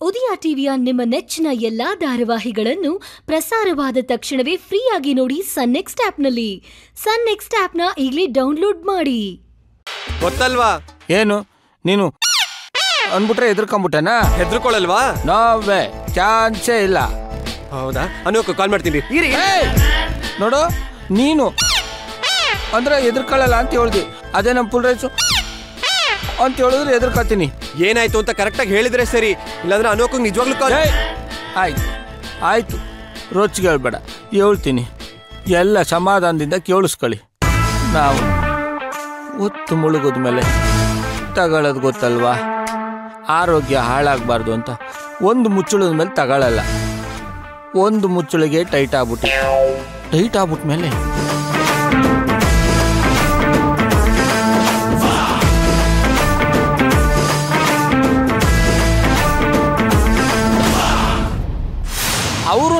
ಉದಯ ಟಿವಿಯ ನಿಮ್ಮ ನೆಚ್ಚಿನ ಎಲ್ಲಾ ಧಾರಾವಾಹಿಗಳನ್ನು ಪ್ರಸಾರವಾದ ತಕ್ಷಣವೇ ಫ್ರೀಯಾಗಿ ನೋಡಿ ಸನ್ ನೆಕ್ಸ್ಟ್ ಆಪ್ನಲ್ಲಿ. ಸನ್ ನೆಕ್ಸ್ಟ್ ಆಪ್ನ ಈಗಲೇ ಡೌನ್ಲೋಡ್ ಮಾಡಿ. ಗೊತ್ತಲ್ವಾ? ಏನು? ನೀನು ಅಂದ್ಬಿಟ್ರೆ ಎದ್ರಕೊಂಬಿಟ್ಟನಾ ಹೆದರ್ಕೊಳ್ಳಲ್ವಾ? ನೋವೇ ಚಾನ್ಸೇ ಇಲ್ಲ. ಹೌದಾ? ಅನೋಕ ಕಾಲ್ ಮಾಡ್ತೀನಿ. ಇರಿ ಏಯ್! ನೋಡು ನೀನು ಅಂದ್ರೆ ಎದ್ರಕೊಳ್ಳಲ್ಲ ಅಂತ ಹೇಳ್ದಿ. ಅದೇ ನಮ್ಮ ಫುಲ್ ರೈಸು ಅಂತ ಹೇಳಿದ್ರೆ ಎದುರ್ಕೊತೀನಿ. ಏನಾಯ್ತು ಅಂತ ಕರೆಕ್ಟಾಗಿ ಹೇಳಿದ್ರೆ ಸರಿ ಇಲ್ಲಾಂದ್ರೆ ಅನೋಕ ನಿಜವಾಗ್ಲೂ ಕಾಲ್! ಆಯ್ತು ಆಯ್ತು. ರೋಚಿಗೆ ಹೇಳ್ಬೇಡ ಹೇಳ್ತೀನಿ. ಎಲ್ಲ ಸಮಾಧಾನದಿಂದ ಕೇಳಿಸ್ಕೊಳ್ಳಿ. ನಾವು ಒತ್ತು ಮುಳುಗೋದ ಮೇಲೆ ತಗೊಳ್ಳೋದು ಗೊತ್ತಲ್ವಾ? ಆರೋಗ್ಯ ಹಾಳಾಗಬಾರ್ದು ಅಂತ ಒಂದು ಮುಚ್ಚಳದ ಮೇಲೆ ತಗೊಳ್ಳಲ್ಲ ಒಂದು ಮುಚ್ಚಳಿಗೆ ಟೈಟ್ ಆಗ್ಬಿಟ್ಟು. ಟೈಟ್ ಆಗ್ಬಿಟ್ಮೇಲೆ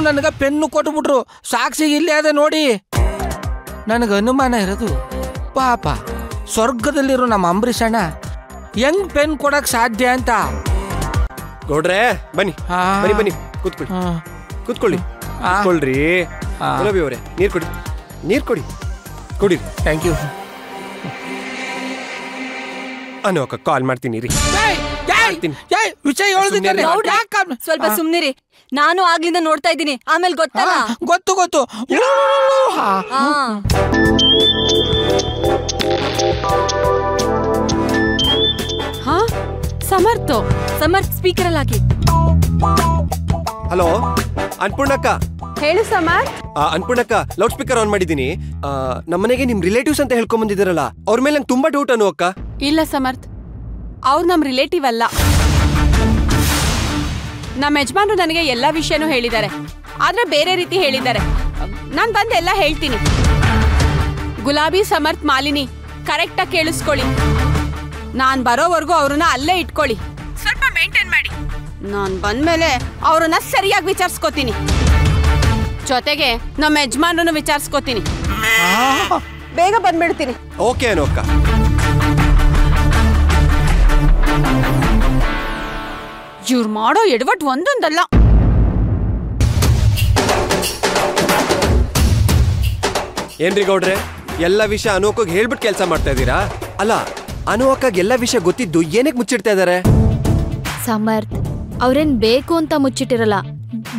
ನನಗೆ ಪೆನ್ನು ಕೊಟ್ಬಿಟ್ರು. ಸಾಕ್ಷಿ ಇಲ್ಲೇ ಅದ ನೋಡಿ. ನನಗೆ ಅನುಮಾನ ಇರೋದು ಪಾಪ ಸ್ವರ್ಗದಲ್ಲಿರೋ ನಮ್ಮ ಅಂಬರೀಷ್ ಅಣ್ಣ ಹೆಂಗ್ ಪೆನ್ ಕೊಡಕ್ ಸಾಧ್ಯ ಅಂತ. ನೋಡ್ರೆ ಬನ್ನಿ. ಬನ್ನಿ ಬನ್ನಿ ಕೂತ್ಕೊಳ್ಳಿ. ಹಾ. ಕೂತ್ಕೊಳ್ಳಿ. ಕೂತ್ಕೊಳ್ರಿ. ಗುಲಾಬಿ ಅವರೇ ನೀರ್ ಕೊಡಿ ನೀರ್ ಕೊಡಿ ಕೊಡಿ. ಥ್ಯಾಂಕ್ ಯು ಅನ್ನೋಕ ಕಾಲ್ ಮಾಡ್ತೀನಿ ರೀ. ಮಾಡ್ತೀನಿ. ವಿಷಯ ಸ್ವಲ್ಪ ಸುಮ್ನಿರಿ. ನಾನು ಆಗ್ಲಿಂದ ನೋಡ್ತಾ ಇದ್ದೀನಿ. ಆಮೇಲೆ ಗೊತ್ತಲ್ಲ? ಗೊತ್ತು ಗೊತ್ತು. ಹಾ. ಸಮರ್ಥ್ ಸಮರ್ಥ್ ಸ್ಪೀಕರ್ ಅಲ್ಲಿ ಹಾಕಿ. ಹಲೋ ಅನ್ಪೂರ್ಣಕ್ಕ. ಹೇಳು ಸಮರ್ಥ್. ಅನ್ಪೂರ್ಣಕ್ಕ ಲೌಡ್ ಸ್ಪೀಕರ್ ಆನ್ ಮಾಡಿದ್ದೀನಿ. ನಮ್ಮನೆಗೆ ನಿಮ್ ರಿಲೇಟಿವ್ಸ್ ಅಂತ ಹೇಳ್ಕೊಂಡ್ ಬಂದಿದ್ದೀರಲ್ಲ ಅವ್ರ ಮೇಲೆ ನಂಗೆ ತುಂಬಾ ಡೌಟ್ ಅನ್ನು ಅಕ್ಕ ಇಲ್ಲ ಸಮರ್ಥ್ ಅವ್ರು ನಮ್ಮ ರಿಲೇಟಿವ್ ಅಲ್ಲ. ನಮ್ಮ ಯಜಮಾನ್ರು ನನಗೆ ಎಲ್ಲ ವಿಷಯನೂ ಹೇಳಿದ್ದಾರೆ. ಆದ್ರೆ ಬೇರೆ ರೀತಿ ಹೇಳಿದ್ದಾರೆ. ನಾನು ಬಂದು ಎಲ್ಲ ಹೇಳ್ತೀನಿ. ಗುಲಾಬಿ ಸಮರ್ಥ್ ಮಾಲಿನಿ ಕರೆಕ್ಟಾಗಿ ಕೇಳಿಸ್ಕೊಳ್ಳಿ. ನಾನು ಬರೋವರೆಗೂ ಅವ್ರನ್ನ ಅಲ್ಲೇ ಇಟ್ಕೊಳ್ಳಿ. ಸ್ವಲ್ಪ ಮೇಂಟೈನ್ ಮಾಡಿ. ನಾನು ಬಂದ್ಮೇಲೆ ಅವ್ರನ್ನ ಸರಿಯಾಗಿ ವಿಚಾರಿಸ್ಕೋತೀನಿ. ಜೊತೆಗೆ ನಮ್ಮ ಯಜಮಾನ್ರನ್ನು ವಿಚಾರಿಸ್ಕೋತೀನಿ. ಬೇಗ ಬಂದ್ಬಿಡ್ತೀನಿ. ಓಕೆ ಅನೋಕ್ಕ ಇವ್ರು ಮಾಡೋ ಎಡವಟ್ ಒಂದೊಂದಲ್ಲ. ಏನ್ರಿ ಗೌಡ್ರೆ ಎಲ್ಲ ವಿಷಯ ಅನೋಕಾಗ್ ಹೇಳ್ಬಿಟ್ಟು ಕೆಲಸ ಮಾಡ್ತಾ ಇದ್ದೀರಾ? ಅಲ್ಲ ಅನೋಕಾಗ್ ಎಲ್ಲ ವಿಷಯ ಗೊತ್ತಿದ್ದು ಏನಕ್ಕೆ ಮುಚ್ಚಿಡ್ತಾ ಇದಾರೆ? ಸಮರ್ಥ್ ಅವ್ರೇನ್ ಬೇಕು ಅಂತ ಮುಚ್ಚಿಟ್ಟಿರಲ್ಲ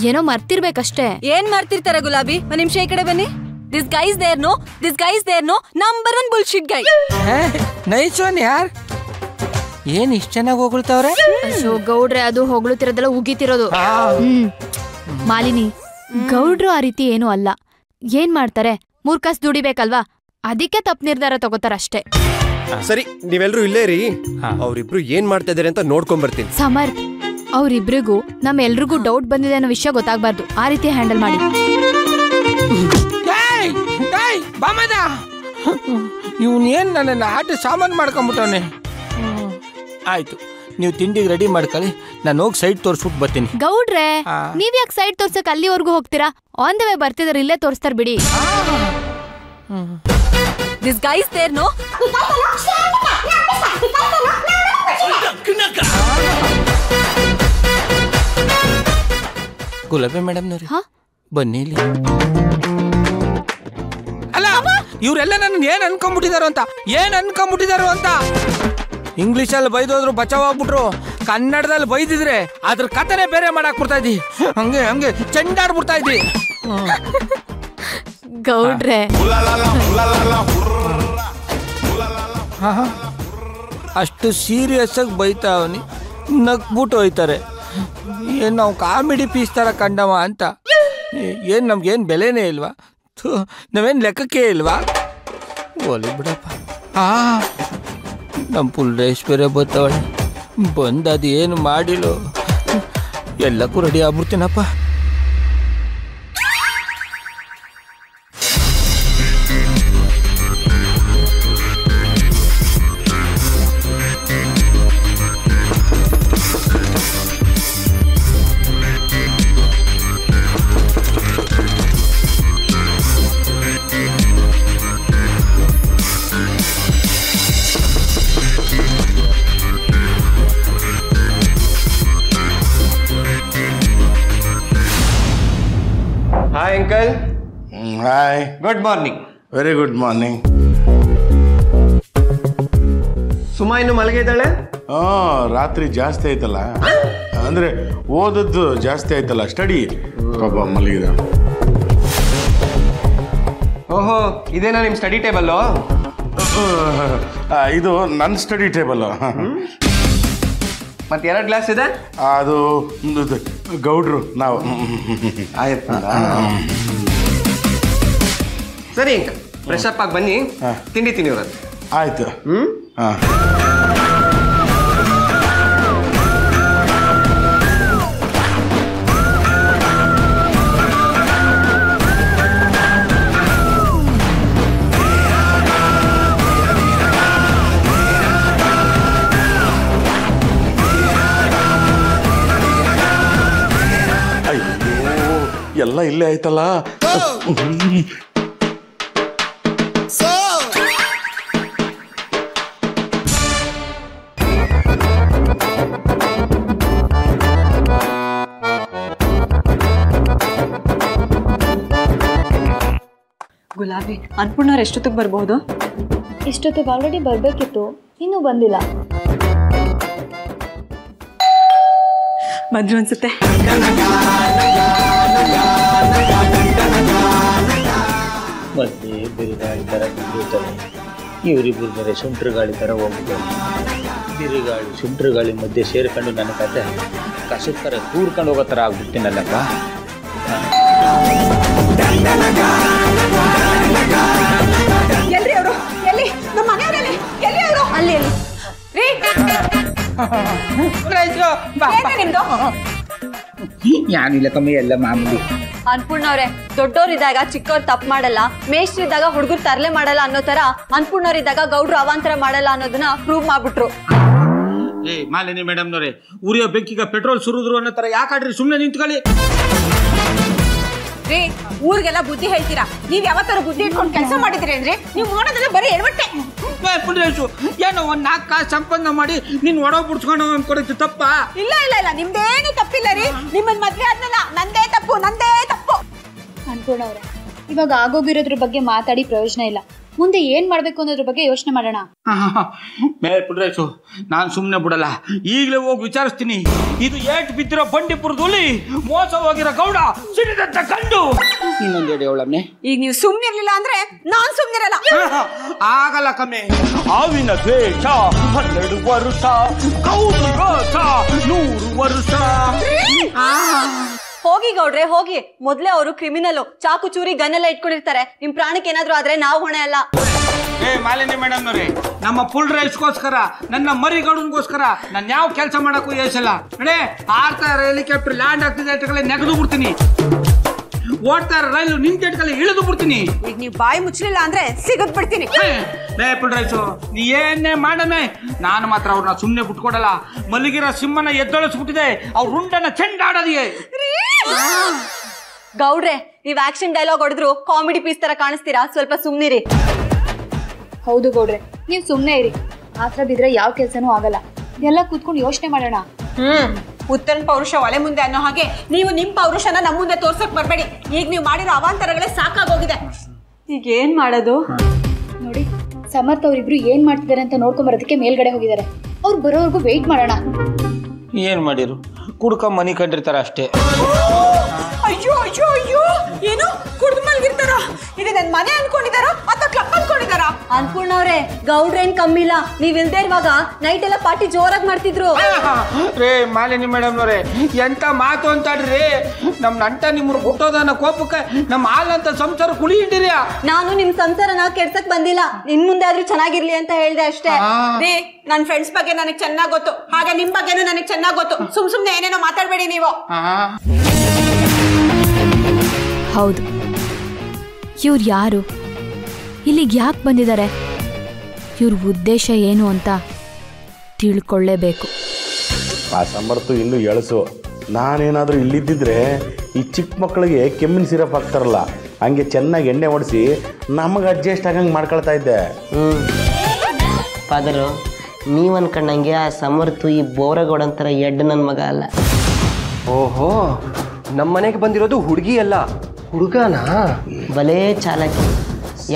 ಏನೋ ಮರ್ತಿರ್ಬೇಕಷ್ಟೇ. ಏನ್ ಮಾಡ್ತಿರ್ತಾರೆ ಗುಲಾಬಿ? ಒಂದ್ ನಿಮಿಷ ಈ ಕಡೆ ಬನ್ನಿ. This guys there no this guys there no number one bullshit guy nice one ಯಾರ್? ಏನ್ ಇಷ್ಟ ಚೆನ್ನಾಗಿ ಹೋಗ್ಬಿಡ್ತಾವ್ರೆ ಅಯ್ಯೋ ಗೌಡ್ರೆ ಅದು ಹೊಗಳುತ್ತಿರೋದೆಲ್ಲ ಉಗಿತಿರೋದು. ಹ್ಮ್. ಮಾಲಿನಿ ಗೌಡ್ರು ಆ ರೀತಿ ಏನೂ ಅಲ್ಲ. ಏನ್ ಮಾಡ್ತಾರೆ? ಮೂರ್ ಕಾಸ್ ದುಡಿಬೇಕಲ್ವಾ? ಅದಕ್ಕೆ ತಪ್ಪು ನಿರ್ಧಾರ ತಗೋತಾರಷ್ಟೇ ಸರಿ ನೀವೆಲ್ರೂ ಇಲ್ಲೇ ರೀ. ಅವ್ರಿಬ್ರು ಏನ್ ಮಾಡ್ತಾ ಇದಾರೆ ಅಂತ ನೋಡ್ಕೊಂಡ್ ಬರ್ತೀನಿ ಸಮರ್ ಅವ್ರಿಬ್ರಿಗೂ ನಮ್ ಎಲ್ರಿಗೂ ಡೌಟ್ ಬಂದಿದೆ ಅನ್ನೋ ವಿಷಯ ಗೊತ್ತಾಗ್ಬಾರ್ದು. ಆ ರೀತಿ ಹ್ಯಾಂಡಲ್ ಮಾಡಿ. ಏಯ್ ಏಯ್ ಬಾಮದ ಇವನ್ ಏನ್ ನನ್ನ ಆಟ ಸಾಮಾನು ಮಾಡ್ಕೊಂಬಿಟ್ಟವನೆ? ಆಯ್ತು. ನೀವು ತಿಂಡಿಗೆ ರೆಡಿ ಮಾಡ್ಕೊಳ್ಳಿ. ನಾನು ಹೋಗಿ ಸೈಡ್ ತೋರಿಸ್ಬಿಟ್ಟು ಬರ್ತೀನಿ. ಗೌಡ್ರೆ. ನೀವ್ ಯಾಕೆ ಸೈಡ್ ತೋರ್ಸಕ್ ಅಲ್ಲಿವರೆಗೂ ಹೋಗ್ತೀರಾ? ಆನ್ ದ ವೇ ಬರ್ತಿದಾರೆ ಇಲ್ಲೇ ತೋರಿಸ್ತಾರ ಬಿಡಿ. ದಿಸ್ ಗೈಸ್ ದೇರ್ ನೋ ಗುಲಾಬಿ ಮೇಡಮ್ನವ್ರಿ. ಹಾ? ಬನ್ನಿ ಇಲ್ಲಿ. ಅಲ್ಲ ಇವರೆಲ್ಲ ನನ್ನ ಏನ್ ಅನ್ಕೊಂಡ್ಬಿಟ್ಟಿದಾರೋ ಅಂತ? ಏನ್ ಅನ್ಕೊಂಡ್ಬಿಟ್ಟಿದಾರೋ ಅಂತ? ಇಂಗ್ಲಿಷಲ್ಲಿ ಬೈದೋದ್ರು ಬಚಾವ್ ಆಗ್ಬಿಟ್ರು ಕನ್ನಡದಲ್ಲಿ ಬೈದಿದ್ರೆ ಅದ್ರ ಕತೆನೆ ಬೇರೆ ಮಾಡಾಕ್ ಬಿಡ್ತಾ ಇದ್ದಿ. ಹಂಗೆ ಹಂಗೆ ಚೆಂಡಾಡ್ಬಿಡ್ತಾ ಇದ್ದಿ. ಗೌಡ್ರೆ. ಅಷ್ಟು ಸೀರಿಯಸ್ ಆಗಿ ಬೈತಾವನಿ ನಗ್ಬಿಟ್ಟು ಹೋಯ್ತಾರೆ. ಏನು ನಾವು ಕಾಮಿಡಿ ಪೀಸ್ ಥರ ಕಂಡವ ಅಂತ. ಏನು ನಮ್ಗೇನು ಬೆಲೆನೇ ಇಲ್ವಾ? ನಾವೇನು ಲೆಕ್ಕಕ್ಕೆ ಇಲ್ವಾ? ಓಲಿ ಬಿಡಪ್ಪ. ಹಾ ನಮ್ಮ ಪುಲ್ಲೇಶ್ವರ ಬತ್ತವಳೆ. ಬಂದು ಅದೇನು ಮಾಡಿಲ್ಲೋ. ಎಲ್ಲಕ್ಕೂ ready ಆಗ್ಬಿಡ್ತೀನಪ್ಪ. Hi uncle hi good morning very good morning Suma ಇನ್ನು ಮಲಗಿದ್ದಾಳೆ? ಹಾಂ ರಾತ್ರಿ ಜಾಸ್ತಿ ಆಯ್ತಲ್ಲ. ಅಂದ್ರೆ ಓದದ್ದು ಜಾಸ್ತಿ ಆಯ್ತಲ್ಲ ಸ್ಟಡಿ ಪಾಪ ಮಲಗಿದೆ. ಓಹೋ ಇದೇನಾ ನಿಮ್ಮ ಸ್ಟಡಿ ಟೇಬಲ್ಲು ಇದು ನನ್ನ ಸ್ಟಡಿ ಟೇಬಲ್ ಮತ್ತೆ ಎರಡು ಗ್ಲಾಸ್ ಇದೆ? ಅದು ಗೌಡ್ರು ನಾವು. ಆಯ್ತು ಸರಿ ಫ್ರೆಶ್ ಅಪ್ ಆಗಿ ಬನ್ನಿ. ತಿಂಡಿ ತಿನ್ನಿವ್ರದ್ದು ಆಯ್ತು. ಹ್ಮ್? ಹಾಂ. ಎಲ್ಲ ಇಲ್ಲೇ ಆಯ್ತಲ್ಲ? ಗುಲಾಬಿ ಅನ್ಪೂರ್ಣವ್ರು ಎಷ್ಟೊತ್ತಿಗೆ ಬರ್ಬೋದು? ಇಷ್ಟೊತ್ತಿಗೆ ಆಲ್ರೆಡಿ ಬರಬೇಕಿತ್ತು. ಇನ್ನೂ ಬಂದಿಲ್ಲ. ಬಂದ್ರು ಅನ್ಸುತ್ತೆ. ಮತ್ತೆ ಬಿರುಗಾಳಿ ಥರ ಬಿದ್ದುತ್ತದೆ ಇವರಿಬ್ಬರು ಬೇರೆ ಸುಂಟ್ರ ಗಾಳಿ ಥರ ಹೋಗ್ಬಿಟ್ಟಾನೆ ಬಿರುಗಾಳಿ ಸುಂಟ್ರ ಗಾಳಿ ಮಧ್ಯೆ ಸೇರಿಕೊಂಡು ನನ್ನ ಕತೆ ಕಸದ ಥರ ಕೂರ್ಕೊಂಡು ಹೋಗೋ ಥರ ಆಗ್ಬಿಡ್ತೀನಲ್ಲಪ್ಪ ಅಲ್ಲಿ ಅಲ್ಲಿ. ರೀ? ಏನ್ರಿ ನಿಮ್ದು? ಯಾನಿಲ್ಲ ಕಮ್ಮಿ ಎಲ್ಲ ಮಾಮೂಲಿ. ಅನ್ಪೂರ್ಣವ್ರೆ ದೊಡ್ಡೋರಿದ್ದಾಗ ಚಿಕ್ಕವ್ರು ತಪ್ಪು ಮಾಡಲ್ಲ ಮೇಷ್ಟ್ರಿದ್ದಾಗ ಹುಡುಗರು ತರಲೆ ಮಾಡಲ್ಲ ಅನ್ನೋ ತರ ಅನ್ಪೂರ್ಣವ್ರಿದ್ದಾಗ ಗೌಡ್ರು ಅವಾಂತರ ಮಾಡಲ್ಲ ಅನ್ನೋದನ್ನ ಪ್ರೂವ್ ಮಾಡ್ಬಿಟ್ರು. ಏ ಮಾಲಿನಿ ಮೇಡಮ್ನವ್ರೆ ಉರಿಯೋ ಬೆಂಕಿಗ ಪೆಟ್ರೋಲ್ ಸುರಿದ್ರು ಅನ್ನೋ ತರ ಯಾಕಾಡ್ರಿ ಸುಮ್ಮನೆ ನಿಂತ್ಕೊಳ್ಳಿ. ರೀ ಊರಿಗೆಲ್ಲ ಬುದ್ಧಿ ಹೇಳ್ತೀರಾ? ನೀವ್ ಯಾವತ್ತಾರು ಬುದ್ಧಿ ಇಟ್ಕೊಂಡು ಕೆಲಸ ಮಾಡಿದ್ರಿ ಅಂದ್ರೆ ನೀವು ಮಾಡೋದನ್ನ ಬರೀ ಎಡವಟ್ಟೆ. ಪುಂಡ್ರೇಶು ಏನೋ ಒಂದ್ ನಾಲ್ಕು ಕಾಸು ಸಂಪಾದನೆ ಮಾಡಿ ನೀನ್ ಒಡ ಬಿಡ್ಸ್ಕೊಂಡು ಅನ್ಕೊಡಿದ್ದು ತಪ್ಪ? ಇಲ್ಲ ಇಲ್ಲ ಇಲ್ಲ ನಿಮ್ದೇನು ತಪ್ಪಿಲ್ಲ ರೀ, ನಿಮ್ಮನ್ ಮದ್ವೆ ಆದ್ನಲ್ಲ, ನಂದೇ ತಪ್ಪು ನಂದೇ ತಪ್ಪು. ಅನ್ಪೂರ್ಣವ್ರೆ ಇವಾಗ ಆಗೋಗಿರೋದ್ರ ಬಗ್ಗೆ ಮಾತಾಡಿ ಪ್ರಯೋಜನ ಇಲ್ಲ. ಮುಂದೆ ಏನ್ ಮಾಡ್ಬೇಕು ಅನ್ನೋದ್ರ ಬಗ್ಗೆ ಯೋಚನೆ ಮಾಡೋಣ. ಮೇ ಪುಟ್ರೇಶು ನಾನು ಸುಮ್ಮನೆ ಬಿಡಲ್ಲ. ಈಗಲೇ ಹೋಗಿ ವಿಚಾರಿಸ್ತೀನಿ. ಇದು ಏಟ್ ಬಿದ್ದಿರೋ ಬಂಡಿಪುರದಲ್ಲಿ ಮೋಸ ಹೋಗಿರೋ ಗೌಡ ಸಿಡಿದಂತ ಕಂಡು ಇನ್ನೊಂದು ಹೇಳಿ ಈಗ ನೀವು ಸುಮ್ನಿರ್ಲಿಲ್ಲ ಅಂದ್ರೆ ನಾನ್ ಸುಮ್ನಿರಲ್ಲ ಆಗಲ್ಲ ಕಮ್ಮಿ. ಆವಿನ ದ್ವೇಷ ಹನ್ನೆರಡು ವರ್ಷ ಗೌಡ ರೋಷ ನೂರು ವರ್ಷ. ಹೋಗಿ ಗೌಡ್ರೆ, ಹೋಗಿ. ಮೊದ್ಲೇ ಅವರು ಕ್ರಿಮಿನಲ್ ಚಾಕು ಚೂರಿ ಗನ್ನೆಲ್ಲ ಇಟ್ಕೊಂಡಿರ್ತಾರೆ. ನಿಮ್ ಪ್ರಾಣಕ್ಕೆ ಏನಾದ್ರು ಆದ್ರೆ ನಾವು ಹೊಣೆ ಅಲ್ಲ. ಮಾಲಿನಿ ಮೇಡಮ್ನವ್ರೆ ನಮ್ಮ ಫುಲ್ ರೈಸ್ಗೋಸ್ಕರ ನನ್ನ ಮರಿ ಗೌಡನ್ಗೋಸ್ಕರ ನಾನು ಯಾವ ಕೆಲಸ ಮಾಡಕ್ಕೂ ಯೋಚಿಸಲ್ಲ ನಡೆ, ಆರ್ತಾ ಹೆಲಿಕಾಪ್ಟರ್ ಲ್ಯಾಂಡ್ ಆಗ್ತಿದೆ ನೆಗೆದು ಬಿಡ್ತೀನಿ. ಓಡ್ತಾ ಇರೋ ರೈಲು ನಿನ್ ಇಟ್ಕೊಳ್ಳಿ ಇಳಿದು ಬಿಡ್ತೀನಿ. ಈಗ ನೀವು ಬಾಯಿ ಮುಚ್ಚಲಿಲ್ಲ ಅಂದ್ರೆ ಸಿಗದ್ ಬಿಡ್ತೀನಿ. ಲೇ ಫುಲ್ ರೈಸು ನೀ ಏನೇ ಮಾಡಮೆ? ನಾನು ಮಾತ್ರ ಅವ್ರನ್ನ ಸುಮ್ಮನೆ ಬಿಟ್ಕೊಡಲ್ಲ. ಮಲಗಿರೋ ಸಿಂಹನ ಎದ್ದೊಳಿಸ್ಬಿಟ್ಟಿದೆ. ಅವ್ರ ರುಂಡನ ಚೆಂಡಾಡದಿಯೇ ಗೌಡ್ರೆ ನೀವ್ ಆಕ್ಷನ್ ಡೈಲಾಗ್ ಹೊಡೆದ್ರು ಕಾಮಿಡಿ ಪೀಸ್ ತರ ಕಾಣಿಸ್ತೀರಾ? ಸ್ವಲ್ಪ ಸುಮ್ನಿರಿ ಹೌದು ಗೌಡ್ರೆ ನೀವ್ ಸುಮ್ನೆ ಇರಿ. ಆತ್ರ ಬಿದ್ರೆ ಯಾವ ಕೆಲ್ಸನೂ ಆಗಲ್ಲ. ಎಲ್ಲ ಕೂತ್ಕೊಂಡು ಯೋಚನೆ ಮಾಡೋಣ. ಹ್ಮ್. ಉತ್ತರನ್ ಪೌರುಷ ಒಲೆ ಮುಂದೆ ಅನ್ನೋ ಹಾಗೆ ನೀವು ನಿಮ್ ಪೌರುಷನ ನಮ್ಮ ಮುಂದೆ ತೋರ್ಸಕ್ ಬರ್ಬೇಡಿ. ಈಗ ನೀವು ಮಾಡಿರೋ ಅವಾಂತರಗಳೇ ಸಾಕಾಗೋಗಿದೆ. ಈಗ ಏನ್ ಮಾಡೋದು? ನೋಡಿ ಸಮರ್ಥ ಅವರಿಬ್ರು ಏನ್ ಮಾಡ್ತಿದ್ದಾರೆ ಅಂತ ನೋಡ್ಕೊಂಡ್ ಬರೋದಕ್ಕೆ ಮೇಲ್ಗಡೆ ಹೋಗಿದ್ದಾರೆ. ಅವ್ರು ಬರೋವರೆಗೂ ವೆಯ್ಟ್ ಮಾಡೋಣ. ಏನು ಮಾಡಿರು? ಕುಡ್ಕ ಮನಿ ಕಂಡಿರ್ತಾರ ಅಷ್ಟೇ. ಅಯ್ಯೋ ಅಯ್ಯೋ ಅಯ್ಯೋ ಏನು ಕುಡ್ದು ಮಲ್ಗಿರ್ತಾರ? ಇದು ನನ್ನ ಮನೆ ಅನ್ಕೊಂಡಿದಾರ ಅಥವಾ ಕ್ಲಬ್ ಅನ್ಕೊಂಡಿದಾರ ಅವರೇ ಗೌಡ್ರೇನ್ ಕಮ್ಮಿ ಇಲ್ಲ. ನೀವ್ ಇಲ್ದೇ ಇರುವಾಗ ನೈಟ್ ಎಲ್ಲ ಪಾರ್ಟಿ ಜೋರಾಗಿ ಮಾಡ್ತಿದ್ರು. ರೇ ಮಾಲಿನಿ ಮೇಡಮ್ನವ್ರೆ ಎಂತ ಮಾತು ಅಂತಾಡ್ರಿ? ನಮ್ಮ ನಂಟ ನಿಮ್ಮರು ಹುಟ್ಟೋದನ್ನ ಕೋಪಕ್ಕೆ ನಮ್ಮ ಹಾಲಂತ ಸಂಸಾರ ಕುಳಿ ಹಿಡಿರಿ ನಾನು ನಿಮ್ ಸಂಸಾರನ ಕೆಡ್ಸಕ್ ಬಂದಿಲ್ಲ. ನಿನ್ ಮುಂದೆ ಆದ್ರೂ ಚೆನ್ನಾಗಿರ್ಲಿ ಅಂತ ಹೇಳ್ದೆ ಅಷ್ಟೇ. ರೇ ನನ್ ಫ್ರೆಂಡ್ಸ್ ಬಗ್ಗೆ ನನಗೆ ಚೆನ್ನಾಗ್ ಗೊತ್ತು. ಹಾಗೆ ನಿಮ್ ಬಗ್ಗೆನೂ ನನಗೆ ಚೆನ್ನಾಗ್ ಗೊತ್ತು. ಸುಮ್ ಸುಮ್ನೆ ಏನೇನೋ ಮಾತಾಡ್ಬೇಡಿ ನೀವು. ಹೌದು. ಇವ್ರು ಯಾರು? ಇಲ್ಲಿಗೆ ಯಾಕೆ ಬಂದಿದ್ದಾರೆ? ಇವ್ರ ಉದ್ದೇಶ ಏನು ಅಂತ ತಿಳ್ಕೊಳ್ಳೇಬೇಕು ಆ ಸಮರ್ಥ ಇನ್ನು ಎಳಸು. ನಾನೇನಾದರೂ ಇಲ್ಲಿದ್ದಿದ್ರೆ ಈ ಚಿಕ್ಕ ಮಕ್ಕಳಿಗೆ ಕೆಮ್ಮಿನ ಸಿರಪ್ ಹಾಕ್ತಾರಲ್ಲ ಹಂಗೆ ಚೆನ್ನಾಗಿ ಎಣ್ಣೆ ಹೊಡಿಸಿ ನಮಗೆ ಅಡ್ಜಸ್ಟ್ ಆಗಂಗೆ ಮಾಡ್ಕೊಳ್ತಾ ಇದ್ದೆ. ಫಾದರು ನೀವು ಅನ್ಕೊಂಡಂಗೆ ಆ ಸಮರ್ಥು ಈ ಬೋರಗೌಡ ಅಂತರ ಎಡ್ ನನ್ನ ಮಗ ಅಲ್ಲ. ಓಹೋ ನಮ್ಮ ಮನೆಗೆ ಬಂದಿರೋದು ಹುಡುಗಿ ಅಲ್ಲ. ಹುಡುಗನಾ? ಬಲೇ ಚಾಲಾಕಿ.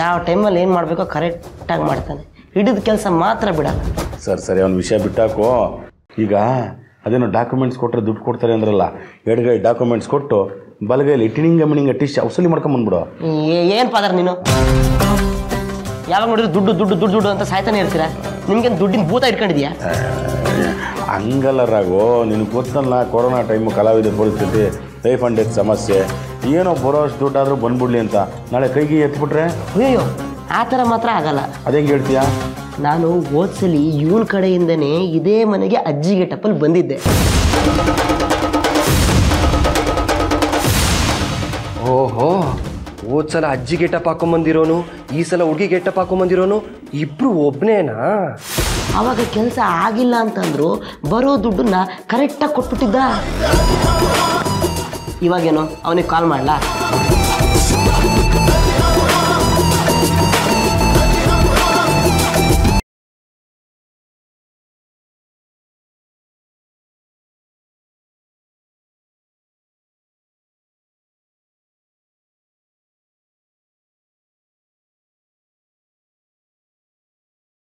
ಯಾವ ಟೈಮಲ್ಲಿ ಏನು ಮಾಡಬೇಕೋ ಕರೆಕ್ಟಾಗಿ ಮಾಡ್ತಾನೆ. ಹಿಡಿದ ಕೆಲಸ ಮಾತ್ರ ಬಿಡಲ್ಲ ಸರ್ ಸರಿ ಅವ್ನ ವಿಷಯ ಬಿಟ್ಟಾಕೋ. ಈಗ ಅದೇನೋ ಡಾಕ್ಯುಮೆಂಟ್ಸ್ ಕೊಟ್ಟರೆ ದುಡ್ಡು ಕೊಡ್ತಾರೆ ಅಂದ್ರಲ್ಲ ಎಡಗೈ ಡಾಕ್ಯುಮೆಂಟ್ಸ್ ಕೊಟ್ಟು ಬಲಗೈಲಿ ಟಿಣಿಂಗ ಮಣಿಂಗ ಟಿಶ್ ಔಸಲಿ ಮಾಡ್ಕೊಂಬಂದ್ಬಿಡು ಏನು ಪಾದರ್ ನೀನು? ಯಾವಾಗ ನೋಡಿದ್ರು ದುಡ್ಡು ದುಡ್ಡು ದುಡ್ಡು ದುಡ್ಡು ಅಂತ ಸಾಯ್ತಾನೆ ಇರ್ತೀರಾ? ನಿಮ್ಗೇನು ದುಡ್ಡಿನ ಭೂತ ಇಟ್ಕೊಂಡಿದ್ಯಾ? ಹಂಗಲ್ಲ ರಾಘು ನಿನಗೆ ಗೊತ್ತಲ್ಲ ಕೊರೋನಾ ಟೈಮು ಕಲಾವಿದ ಪರಿಸ್ಥಿತಿ ಲೈಫ್ ಅಂಡ್ ಡೆತ್ ಸಮಸ್ಯೆ. ಏನೋ ಬರೋ ಅಷ್ಟು ದುಡ್ಡಾದರೂ ಬಂದ್ಬಿಡ್ಲಿ ಅಂತ ನಾಳೆ ಕೈಗೆ ಎತ್ಬಿಟ್ರೆ? ಅಯ್ಯೋ ಆ ಥರ ಮಾತ್ರ ಆಗಲ್ಲ. ಅದೇ ಹೇಳ್ತೀಯಾ? ನಾನು ಓದ್ಸಲಿ ಇವನ್ ಕಡೆಯಿಂದನೇ ಇದೇ ಮನೆಗೆ ಅಜ್ಜಿಗೆ ಟಪ್ಪಲ್ಲಿ ಬಂದಿದ್ದೆ. ಓಹೋ ಹೋದ್ ಸಲ ಅಜ್ಜಿ ಗೆಟಪ್ ಹಾಕೊಂಬಂದಿರೋನು ಈ ಸಲ ಹುಡುಗಿ ಗೆಟಪ್ ಹಾಕೊಂಬಂದಿರೋನು ಇಬ್ರು ಒಬ್ನೇನಾ? ಅವಾಗ ಕೆಲಸ ಆಗಿಲ್ಲ ಅಂತಂದ್ರು ಬರೋ ದುಡ್ಡನ್ನ ಕರೆಕ್ಟಾಗಿ ಕೊಟ್ಬಿಟ್ಟಿದ್ದ. ಇವಾಗೇನು? ಅವನಿಗೆ ಕಾಲ್ ಮಾಡಲಾ?